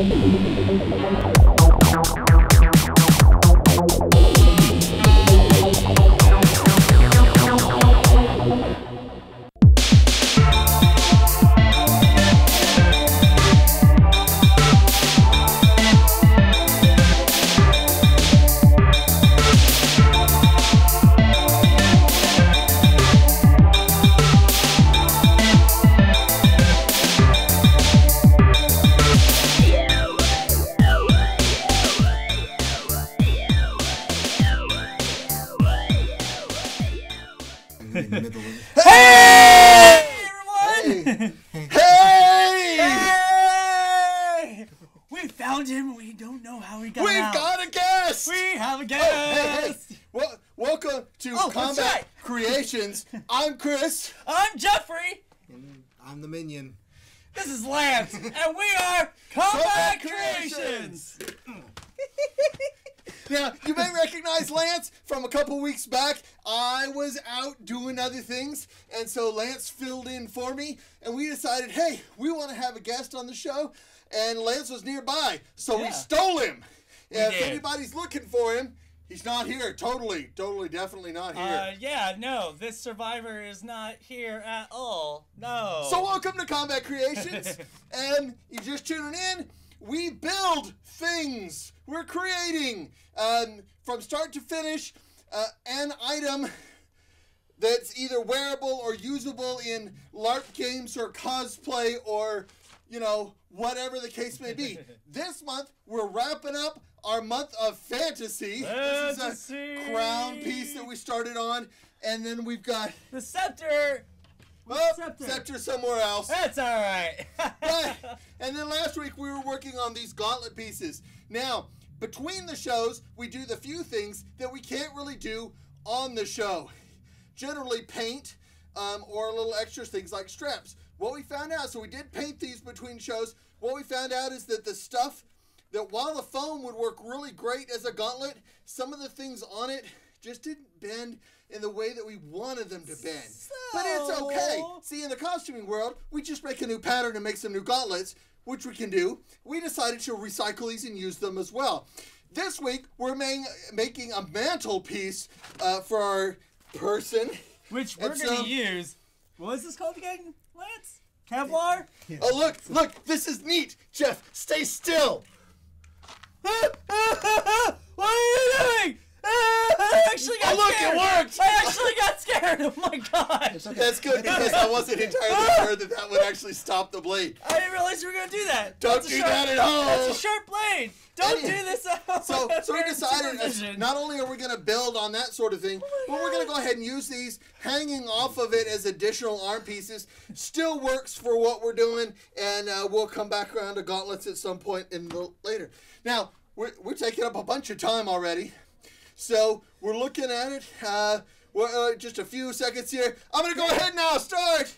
Thank you. Found him. We don't know how he got We've out. got a guest! we have a guest. Oh, guest. hey, hey. Well, welcome to Oh, Kombat right. Kreations. I'm Chris. I'm Jeffrey. And I'm the minion. This is Lance, and we are Kombat Kreations. Now, you may recognize Lance from a couple weeks back. I was out doing other things, and so Lance filled in for me, and we decided, hey, we want to have a guest on the show, and Lance was nearby, so we stole him. if did. anybody's looking for him, he's not here. Totally, totally, definitely not here. Uh, yeah, no, this survivor is not here at all. No. So welcome to Kombat Kreations, and you're just tuning in. We build things. We're creating um, from start to finish uh, an item that's either wearable or usable in LARP games or cosplay or you know whatever the case may be. this month we're wrapping up our month of fantasy. This is a crown piece that we started on, and then we've got the scepter. Well, Scepter. scepter somewhere else. That's all right. Right. And then last week we were working on these gauntlet pieces. Now, between the shows, we do the few things that we can't really do on the show. Generally, paint um, or little extra things like straps. What we found out, so we did paint these between shows. What we found out is that the stuff that while the foam would work really great as a gauntlet, some of the things on it just didn't bend in the way that we wanted them to bend. But it's okay. See, in the costuming world, we just make a new pattern and make some new gauntlets, which we can do. We decided to recycle these and use them as well. This week, we're ma- making a mantelpiece uh, for our person. Which we're And gonna so- use. What is this called again, Lance? Kevlar? Oh, look, look, this is neat. Jeff, stay still. what are you doing? I actually got Oh, look, it scared. worked. I actually got scared. Oh my gosh. That's good because I wasn't entirely sure that that would actually stop the blade. I didn't realize you were gonna do that. Don't That's a do sharp- that at home. That's a sharp blade. Don't Any- do this. at So, so we decided not only are we going to build on that sort of thing, but we're going to go ahead and use these hanging off of it as additional arm pieces. Still works for what we're doing, and uh, we'll come back around to gauntlets at some point in the later. Now we're, we're taking up a bunch of time already, so we're looking at it. Uh, uh, just a few seconds here. I'm going to go ahead now. Start.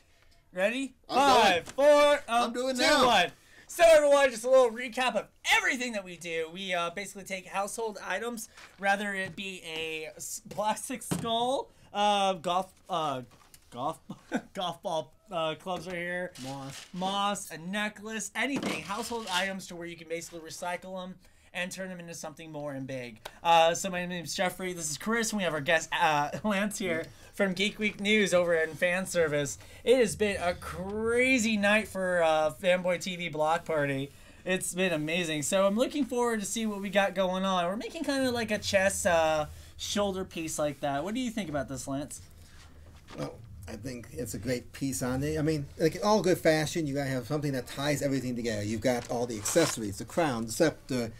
Ready? I'm Five, four, um, I'm doing two, now. one. So everyone, just a little recap of everything that we do. We uh, basically take household items, rather it be a plastic skull, uh, golf, uh, golf, golf ball uh, clubs right here, Moss. moss, a necklace, anything, household items to where you can basically recycle them and turn them into something more and big. Uh, so my name's Jeffrey. This is Chris, and we have our guest uh, Lance here from Geek Week News over in fan service. It has been a crazy night for uh, Fanboy TV Block Party. It's been amazing. So I'm looking forward to see what we got going on. We're making kind of like a chess uh, shoulder piece like that. What do you think about this, Lance? Well, I think it's a great piece on it. I mean, like all good fashion, you gotta have something that ties everything together. You've got all the accessories, the crown, the scepter,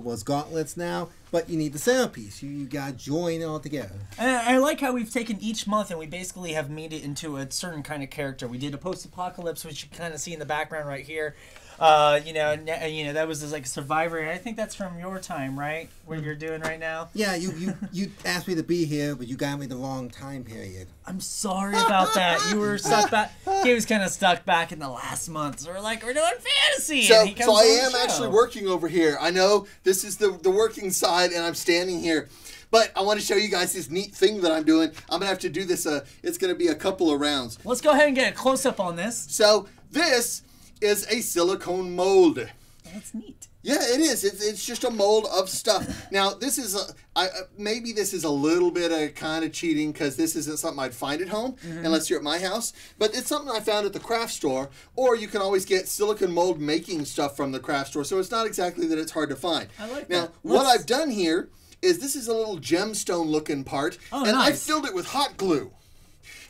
was gauntlets now, but you need the centerpiece. You, you gotta join it all together. And I I like how we've taken each month and we basically have made it into a certain kind of character. We did a post-apocalypse, which you kind of see in the background right here. Uh, you know, ne- you know that was just like Survivor, and I think that's from your time, right? What you're doing right now. Yeah, you, you, you asked me to be here, but you got me the wrong time period. I'm sorry about that. You were stuck back. He was kind of stuck back in the last month. So we're like, we're doing fantasy. So, and he comes so I am actually working over here. I know this is the, the working side, and I'm standing here. But I want to show you guys this neat thing that I'm doing. I'm gonna have to do this. Uh, it's gonna be a couple of rounds. Let's go ahead and get a close up on this. So this is a silicone mold. That's neat. Yeah, it is. It's, it's just a mold of stuff. Now, this is a, I, uh, maybe this is a little bit of kind of cheating because this isn't something I'd find at home Mm-hmm. unless you're at my house. But it's something I found at the craft store, or you can always get silicon mold making stuff from the craft store. So it's not exactly that it's hard to find. I like now, that. what I've done here is this is a little gemstone looking part, Oh, and I nice. filled it with hot glue.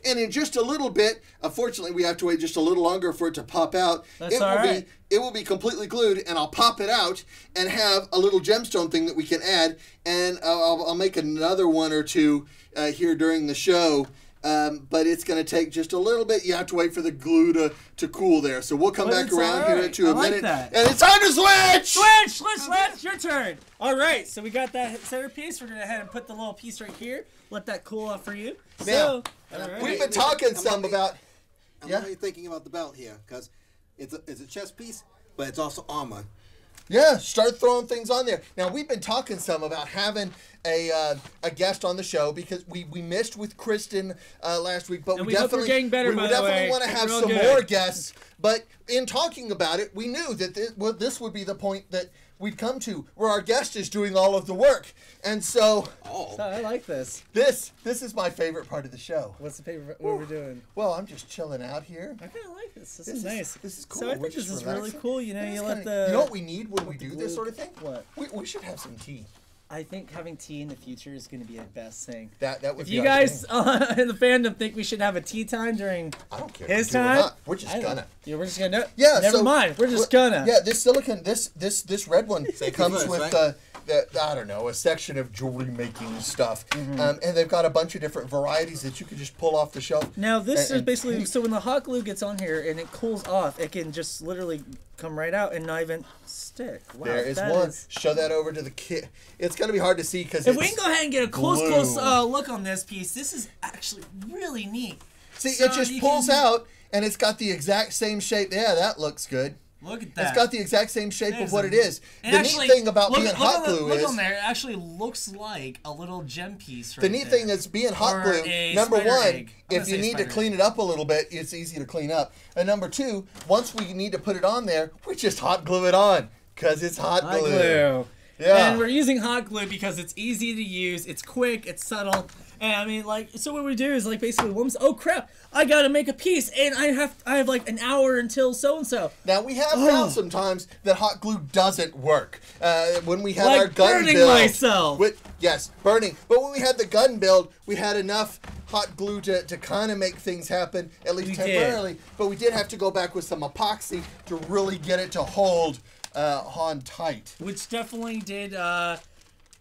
And in just a little bit, unfortunately, we have to wait just a little longer for it to pop out. That's it all will right. be it will be completely glued, and I'll pop it out and have a little gemstone thing that we can add. And I'll, I'll, make another one or two uh, here during the show. Um, but it's going to take just a little bit. You have to wait for the glue to, to cool there. So we'll come But back around all here right. to a I like minute. that. And it's time to switch! Switch, switch, switch. Your turn. All right, so we got that centerpiece. We're gonna head and put the little piece right here. Let that cool off for you. Now, so, all right. We've been talking I'm some only- about. I'm Yeah. only thinking about the belt here because it's a, it's a chest piece, but it's also armor. Yeah, start throwing things on there. Now we've been talking some about having a uh, a guest on the show because we, we missed with Kristen uh, last week, but we, we definitely getting better, we the definitely want to have some good. more guests. But in talking about it, we knew that this, well, this would be the point that we'd come to, where our guest is doing all of the work, and so Oh, So I like this. this this is my favorite part of the show. What's the favorite? What we're doing? Well, I'm just chilling out here. I kind of like this. This, This is is- nice. this is cool. So cool. I We're think this just is really cool. You know, you let kinda- the. You know what we need when we do this sort of thing? What? We, we should have some tea. I think having tea in the future is going to be the best thing. That that would If be you guys uh, in the fandom think we should have a tea time during I don't care. his if we do or time, not. We're just gonna. Yeah, we're just gonna. Yeah. Never so- mind. We're just well, gonna. Yeah, this silicon, this this this red one comes with right? uh, the I don't know a section of jewelry making stuff, Mm-hmm. um, and they've got a bunch of different varieties that you can just pull off the shelf. Now this And- is basically paint. so when the hot glue gets on here and it cools off, it can just literally come right out and not even stick. Wow, There is one. is- Show that over to the kid. It's gonna be hard to see because If we can go ahead and get a close, glue. close uh, look on this piece, this is actually really neat. see so it just pulls can- out, and it's got the exact same shape. Yeah, that looks good. Look at that. It's got the exact same shape of what a- it is. The actually, neat thing about look, being look hot on the- glue look is on there. It actually looks like a little gem piece. Right The neat there. thing is being hot Or glue. Number one, egg. If you need to spider clean it up a little bit, it's easy to clean up. And number two, once we need to put it on there, we just hot glue it on because it's hot, hot glue. glue. Yeah. And we're using hot glue because it's easy to use, it's quick, it's subtle. And I mean, like, so what we do is like basically, oh crap, I gotta make a piece, and I have, I have like an hour until so and so. Now we have Oh. found sometimes that hot glue doesn't work. Uh, when we had Like our gun burning build, myself. with- yes, burning. But when we had the gun build, we had enough hot glue to, to kind of make things happen at least We did. temporarily. But we did have to go back with some epoxy to really get it to hold uh, on tight. Which definitely did. uh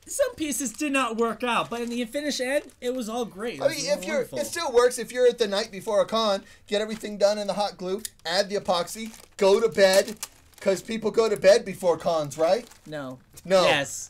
Some pieces did not work out, but in the finished end, it was all great. It I mean, if you're, wonderful. it still works. If you're at the night before a con, get everything done in the hot glue, add the epoxy, go to bed, because people go to bed before cons, right? no, No. yes,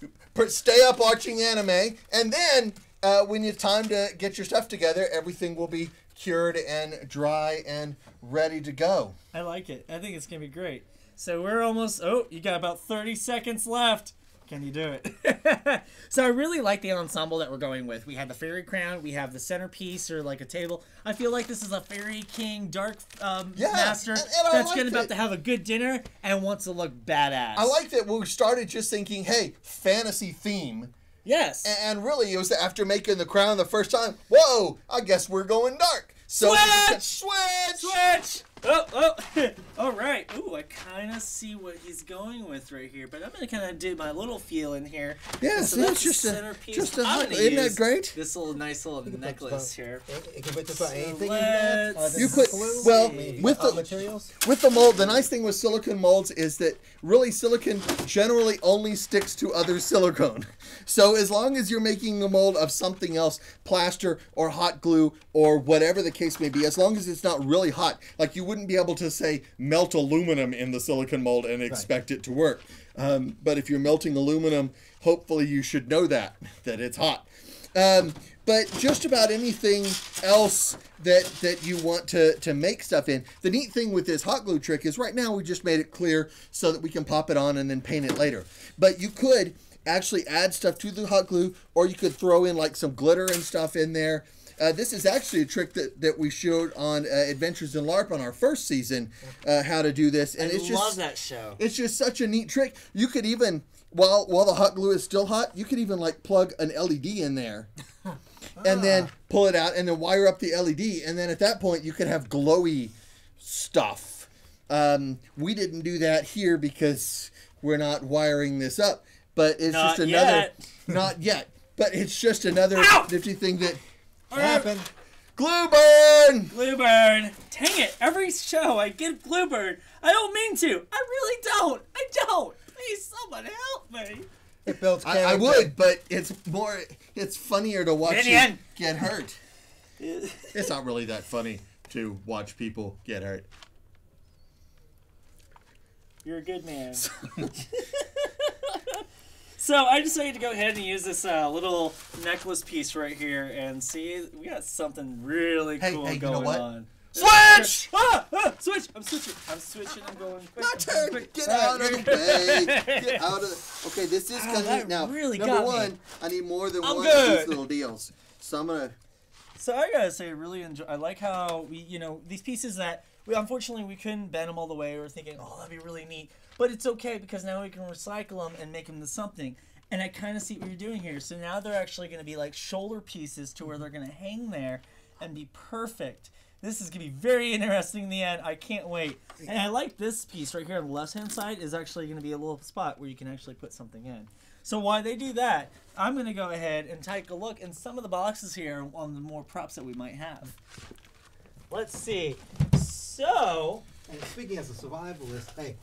Stay up watching anime, and then uh, when it's time to get your stuff together, everything will be cured and dry and ready to go. I like it. I think it's gonna be great. So we're almost. Oh, you got about thirty seconds left. Can you do it? so I really like the ensemble that we're going with. We have the fairy crown. We have the centerpiece or like a table. I feel like this is a fairy king dark um, Yeah, master and- and that's liked gonna about to have a good dinner and wants to look badass. I like that we started just thinking, hey, fantasy theme. Yes. a- And really, it was after making the crown the first time. Whoa! I guess we're going dark. So Switch! switch! Switch! Oh, oh, all right. Ooh, I kind of see what he's going with right here, but I'm gonna kind of do my little feel in here. Yeah, so see, that's it's just the a- centerpiece. just a I'm isn't that great? This little nice little necklace here. You can put just about anything in there. Uh, You is put well I with the materials. with the mold. The nice thing with silicone molds is that really silicone generally only sticks to other silicone. So as long as you're making the mold of something else, plaster or hot glue or whatever the case may be, as long as it's not really hot, like you wouldn't be able to say melt aluminum in the silicon mold and expect it to work. Um, but if you're melting aluminum, hopefully you should know that that it's hot. Um, but just about anything else that that you want to to make stuff in. The neat thing with this hot glue trick is right now we just made it clear so that we can pop it on and then paint it later. But you could actually add stuff to the hot glue, or you could throw in like some glitter and stuff in there. Uh, this is actually a trick that, that we showed on uh, Adventures in LARP on our first season, uh, how to do this, and I it's love just that show. it's just such a neat trick. You could even while while the hot glue is still hot, you could even like plug an LED in there. And then pull it out and then wire up the LED and then at that point you could have glowy stuff. Um, we didn't do that here because we're not wiring this up. But it's Not just another yet. not yet. But it's just another Ow! nifty thing that happened. glue burn. Bluebird. Dang it! Every show I get Bluebird. I don't mean to. I really don't. I don't. Please, someone help me. It builds I, character. I would, but it's more it's funnier to watch you get hurt. It's not really that funny to watch people get hurt. You're a good man. so I decided to go ahead and use this uh, little necklace piece right here and see we got something really Hey, cool hey, you going know what? on. Switch! Ah, ah, switch! I'm switching. I'm switching. I'm going quick. My turn. quick. Get All out right, of the way. Get out of the. Okay, this is Oh, that need now. really number got me. one, I need more than I'm one of these little deals. So I'm gonna. So I gotta say, I really enjoy. I like how we, you know, these pieces that we unfortunately we couldn't bend them all the way. We were thinking, oh, that'd be really neat, but it's okay because now we can recycle them and make them to something. And I kind of see what you're doing here. So now they're actually going to be like shoulder pieces to where they're going to hang there and be perfect. This is going to be very interesting in the end. I can't wait. And I like this piece right here on the left hand side is actually going to be a little spot where you can actually put something in. So while they do that, I'm going to go ahead and take a look in some of the boxes here on the more props that we might have. Let's see. So, And speaking as a survivalist, hey,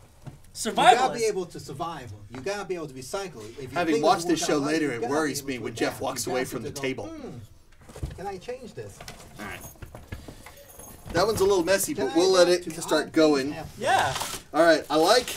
you gotta be able to survive. You gotta be able to recycle. If you Having watched this show later, it worries me when. Jeff walks away from the able to table. "Hmm, can I change this? All right. That one's a little messy, Can but I we'll let it to start going. yeah. All right, I like,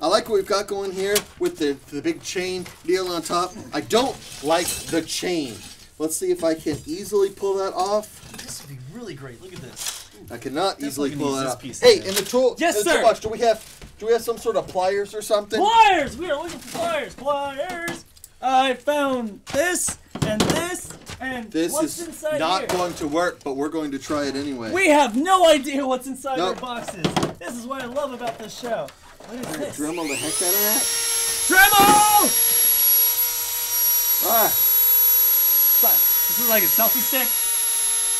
I like what we've got going here with the the big chain deal on top. I don't like the chain. Let's see if I can easily pull that off. This would be really great. Look at this. I cannot easily pull use that this piece Hey, today. in the tool, Yes, in the sir. toolbox, do we have do we have some sort of pliers or something? Pliers! We are looking for pliers. Pliers! I found this and this and This what's is inside not here. going to work, but we're going to try it anyway. We have no idea what's inside our boxes. This is what I love about this show. What is Gonna this? Dremel the heck out of that. Dremel! Ah, This is like a selfie stick.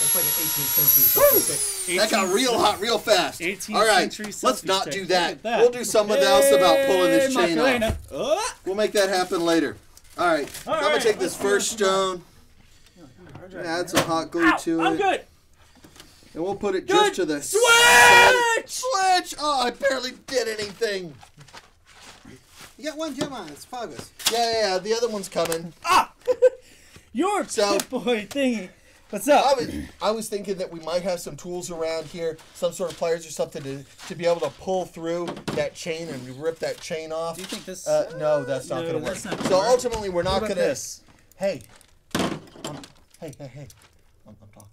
That's like an 18th century something stick. that got real hot real fast. 18th All right, century let's not do that. that. We'll do something else about pulling this Hey, chain off. Oh! We'll make that happen later. All right, so I'm gonna take this let's first some more. stone, add some hot glue Ow, to I'm it, good. and we'll put it Good. just to the Switch! Switch! Oh, I barely did anything. You got one gem on. It's progress. Yeah, yeah, yeah. The other one's coming. Ah! Your So- Pip boy thingy. What's I up? was, I was thinking that we might have some tools around here, some sort of pliers or something to, to be able to pull through that chain and rip that chain off. Do you think this? Uh, no, that's not No, going to work. not So work. ultimately, we're not going to. this? Hey, um, hey, hey, hey, I'm, I'm talking.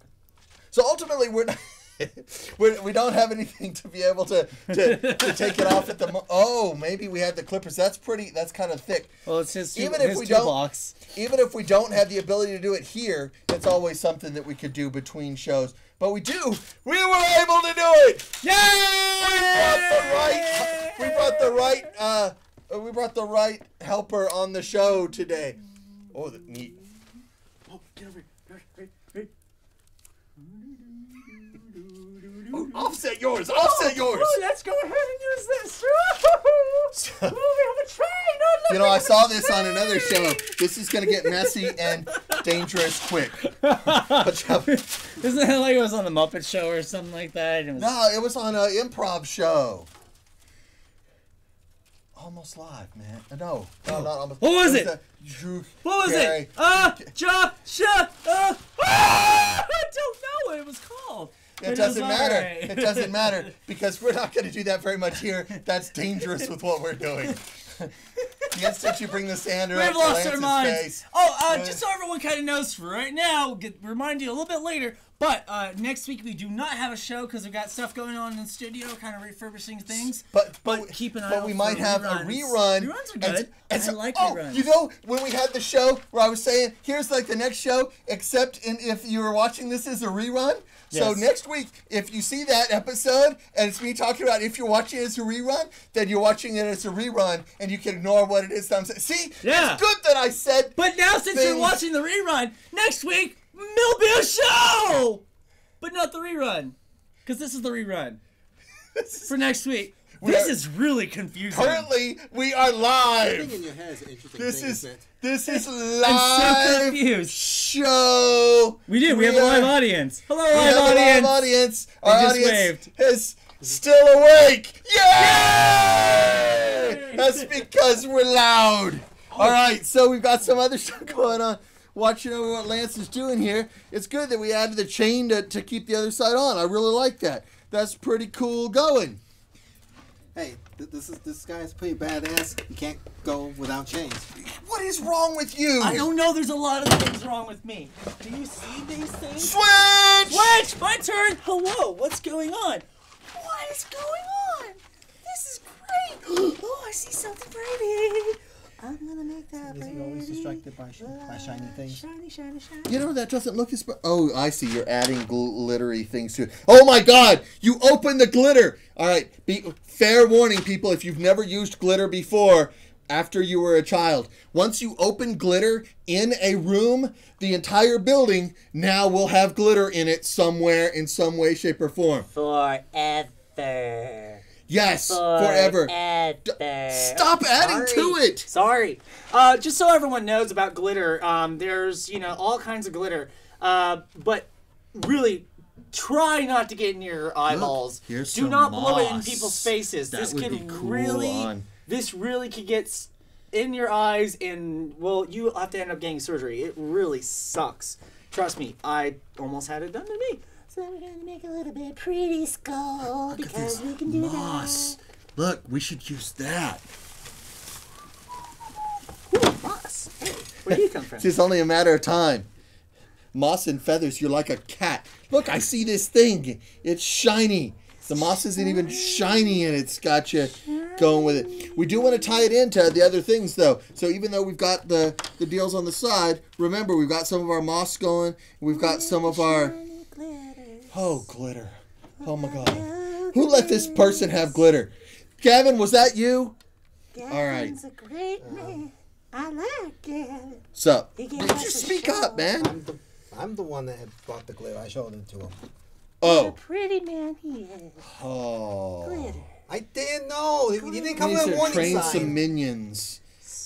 So ultimately, we're not. we're, we don't have anything to be able to, to, to take it off at the. Mo- oh, maybe we had the clippers. That's pretty. That's kind of thick. Well, it's his. Two, Even if his we two don't- blocks. Even if we don't have the ability to do it here, it's always something that we could do between shows. But we do. We were able to do it. Yay! We brought the right. We brought the right. Uh, we brought the right helper on the show today. Oh, the neat. Oh, get over here. Oh, offset yours. Offset yours. Oh, let's go ahead and use this. oh, we have a train. Oh, look, You know, I saw this on another show. This is gonna get messy and dangerous quick. Isn't that like it was on the Muppet Show or something like that? It was- no, it was on an improv show. Almost live, man. Uh, No, no, not almost. What was it? the What was Carey. it? Ah, ja, sha, uh, ah, I don't know what it was called. It was doesn't matter. alright. It doesn't matter because we're not going to do that very much here. That's dangerous with what we're doing. the instant you bring the sander We've lost our minds. face, Oh, uh, Uh, just so everyone kind of knows for right now, get, remind you a little bit later, But uh, next week we do not have a show because we've got stuff going on in the studio, kind of refurbishing things. But But but, keep an eye but we might have a rerun. Reruns are good. and I so- like oh, reruns. You know when we had the show where I was saying, here's like the next show, except in if you were watching this as a rerun. So next week, if you see that episode and it's me talking about if you're watching it as a rerun, then you're watching it as a rerun, and you can ignore what it is that I'm saying. See, Yeah. it's good that I said. But now, since you're watching the rerun, next week there'll be a show, but not the rerun, because this is the rerun for next week. This are- is really confusing. Currently, we are thing live. in your head is interesting This thing, is isn't it? this is I'm live so confused. show. We do. We, have a live audience. Hello, We live have a audience. live audience. Our just audience waved. is still awake. Yay! That's because we're loud. Oh. All right, so we've got some other stuff going on. Watching over what Lance is doing here. It's good that we added the chain to, to keep the other side on. I really like that. That's pretty cool going. Hey, th- this is this guy's pretty badass. You can't go without chains. What is wrong with you? I don't know. There's a lot of things wrong with me. Do you see these things? Switch! Switch! My turn! Hello, what's going on? What is going on? This is great! Oh, I see something pretty! I'm gonna make that Is he always distracted by, sh- by shiny things? Shiny, shiny, shiny. You know that doesn't look as. sp- Oh, I see. You're adding glittery things to it. Oh my God! You open the glitter. All right. Be fair warning, people. If you've never used glitter before, after you were a child, once you open glitter in a room, the entire building now will have glitter in it somewhere, in some way, shape, or form. Forever. Yes, forever. Forever. Stop adding to it. Sorry. Uh, just so everyone knows about glitter, um, there's you know all kinds of glitter, uh, but really try not to get near your eyeballs. here's Do not blow it in people's faces. That this be cool really, on- this really could get in your eyes, and well, you have to end up getting surgery. It really sucks. Trust me, I almost had it done to me. So we're gonna make a little bit pretty skull because we can do Moss. Look, we should use that. that. Ooh, moss. Hey, where do you come from? It's only a matter of time. Moss and feathers, you're like a cat. Look, I see this thing. It's shiny. The moss isn't even shiny and it's got you going with it. We do want to tie it into the other things though. So even though we've got the, the deals on the side, remember we've got some of our moss going. We've got some of our Oh glitter. Oh my god. Who let this person have glitter? Gavin, was that you? All right. He's a great um, man. I like it. So, He gave did us you speak show. up, man? I'm the, I'm the one that had brought the glitter. I showed it to him. Oh. Pretty man he is. Oh. Glitter. I didn't know. He, he didn't come He with a said warning train sign. some minions.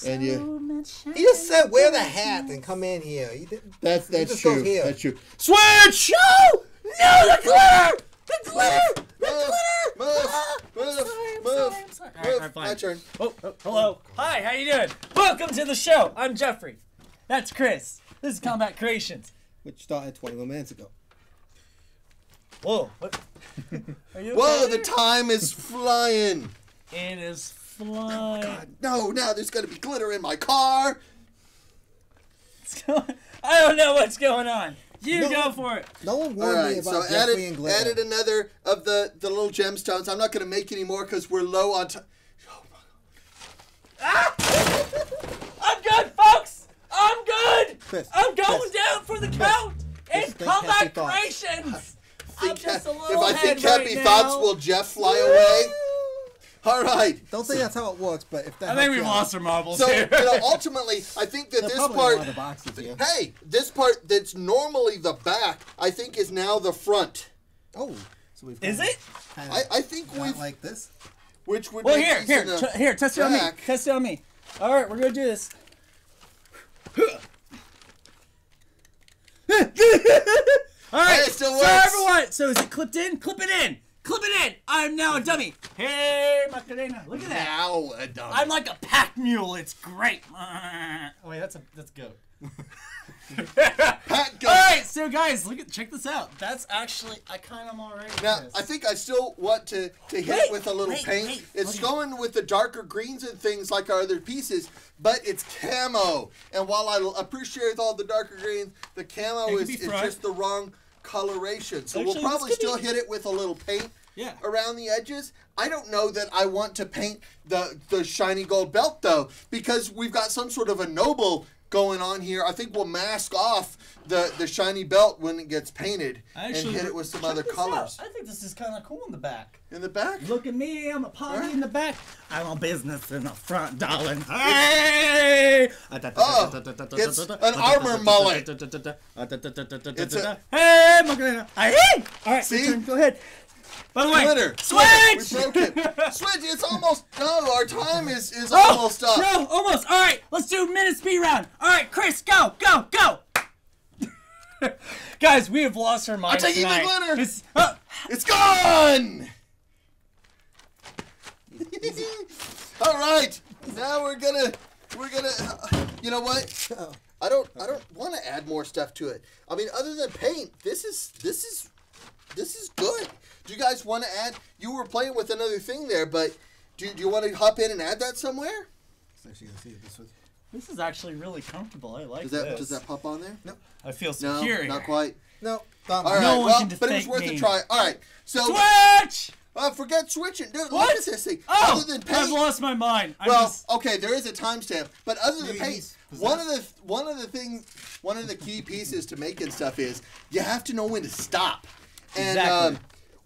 And you, So He just said wear the hat and come in here. He didn't. that's that's just true. That's true. Switch! No! No, the glitter! The glitter! The glitter! Move! Ah, Move! I'm Move! sorry, I'm sorry. All right, Move! My turn. Oh, oh, hello. Hi, how you doing? Welcome to the show. I'm Jeffrey. That's Chris. This is Kombat Kreations. Which started 21 minutes ago. Whoa, what? Are you Whoa, okay the time is flying. there? It is oh, flying. Oh, God, No, now there's gonna be glitter in my car. I don't know what's going on. You No. go for it. No one All warned me right, so about Jeffrey added and glitter. added another of the the little gemstones. I'm not gonna make any more because we're low on time. Ah! I'm good, folks. I'm good. Chris, I'm going Chris, down for the count. It's think Kombat. Kreations. I'm just a little if I think happy right thoughts, now. will Jeff fly away? All right. Don't think that's how it works, but if that I think helps we've you out- lost our marbles So here. you know, ultimately, I think that They're this probably part. in one of the boxes here. Hey, this part that's normally the back, I think is now the front. Oh, so we've Is it? kinda I, I think we've, like this. which would Well, make here, here, in here. Test it on me. Test it on me. All right, we're gonna do this. All right, Hey, it still so everyone, so is it clipped in? Clip it in. Clip it in. I'm now a dummy. Hey, Macarena, look at that. Now a dummy. I'm like a pack mule. It's great. Oh wait, that's a that's goat. Pat All Gun. right, so guys, look at check this out. That's actually I kind of am already. Now, I think I still want to, to hit Wait, it with a little wait, paint. wait, it's going with the darker greens and things like our other pieces, but it's camo. And while I appreciate all the darker greens, the camo It is, is just the wrong coloration. So Actually, we'll probably be- still hit it with a little paint Yeah. around the edges. I don't know that I want to paint the the shiny gold belt though, because we've got some sort of a noble going on here. I think we'll mask off the the shiny belt when it gets painted and hit it with some other this out. colors I think this is kind of cool in the back. in the back. Look at me, I'm a party Huh? in the back. I'm a business in the front, darling. Hey! Oh, it's an armor mullet. It's a- Hey, Macarena. Hey! All right, See? turn. Go ahead. By the way, Glitter. switch! We broke it. Switch. It's almost no. Our time is is Oh, almost up. No, almost. All right, let's do a minute speed round. All right, Chris, go, go, go. Guys, we have lost our minds taking the tonight. glitter. It's- uh, It's gone. All right. Now we're gonna we're gonna. you know what? I don't I don't want to add more stuff to it. I mean, other than paint, this is this is this is good. Do you guys want to add? You were playing with another thing there, but do, do you want to hop in and add that somewhere? Actually gonna see this was. this is actually really comfortable. I like Does that this. does that pop on there? No, I feel secure. no, secure. not quite. No, All right, No one well, can but it was worth me. a try. All right, so Switch! uh, forget switching. Dude, What? look this thing. Oh, other than I've lost my mind. I'm Well, just, okay, there is a timestamp, but other than Maybe paint, he's one of the one of the things, one of the key pieces to making stuff is you have to know when to stop. And Exactly. um,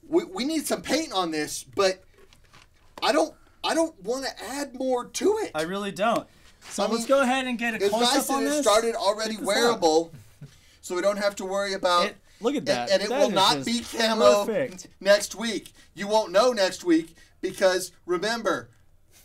we, we need some paint on this, but I don't I don't want to add more to it. I really don't. So I let's mean, go ahead and get a close nice up on it this. started already wearable, so we don't have to worry about. It- look at that. And, and it That will not be camo perfect. next week. You won't know next week because remember,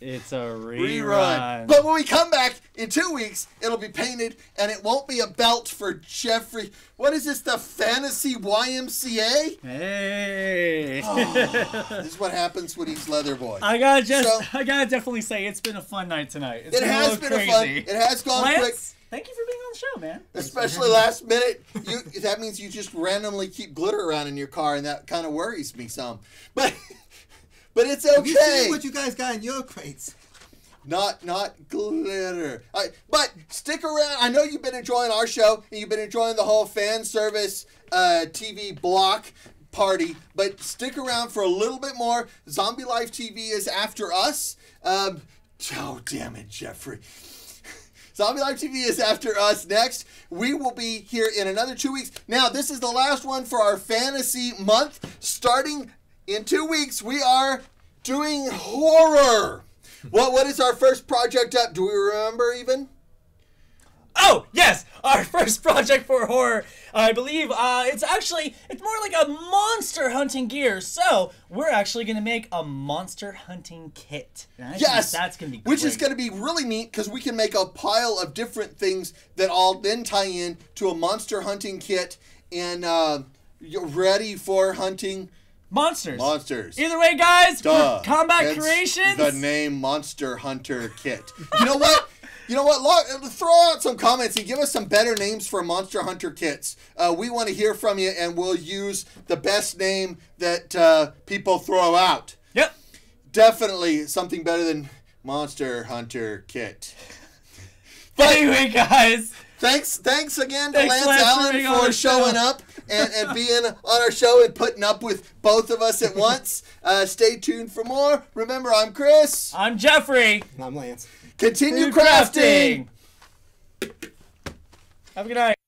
It's a rerun. But when we come back in two weeks, it'll be painted and it won't be a belt for Jeffrey. What is this, the Fantasy YMCA? Hey. Ah, this is what happens when he's Leather Boy. I gotta just, So- I gotta definitely say, it's been a fun night tonight. It's it been has been crazy. a fun. It has gone quick, Lance, thank you for being on the show, man. especially last minute. You that means you just randomly keep glitter around in your car, and that kind of worries me some. But but it's Have you okay. what you guys got in your crates? not not glitter. Right, but stick around. I know you've been enjoying our show and you've been enjoying the whole fan service uh, TV block party. But stick around for a little bit more. Zombie Life TV is after us. Um, oh damn it, Jeffrey. Zombie Life TV is after us next. We will be here in another two weeks. Now, this is the last one for our fantasy month. Starting in two weeks, we are doing horror. What what is our first project up? Do we remember even? Oh yes, our first project for horror. I believe uh, it's actually it's more like a monster hunting gear. So we're actually gonna make a monster hunting kit. Yes, that's gonna be which is going to be really neat because we can make a pile of different things that all then tie in to a monster hunting kit, and uh, you're ready for hunting monsters. monsters. Either way, guys, Duh. Kombat Hence Kreations. The name Monster Hunter Kit. You know what? You know what? Log, throw out some comments and give us some better names for Monster Hunter kits. Uh, we want to hear from you, and we'll use the best name that uh, people throw out. Yep. Definitely something better than Monster Hunter Kit. But Anyway, guys. Thanks, thanks again to Thanks, Lance, Lance, Allen on for showing show. up and, and being on our show and putting up with both of us at once. Uh, stay tuned for more. Remember, I'm Chris. I'm Jeffrey. And I'm Lance. Continue New crafting. Have a good night.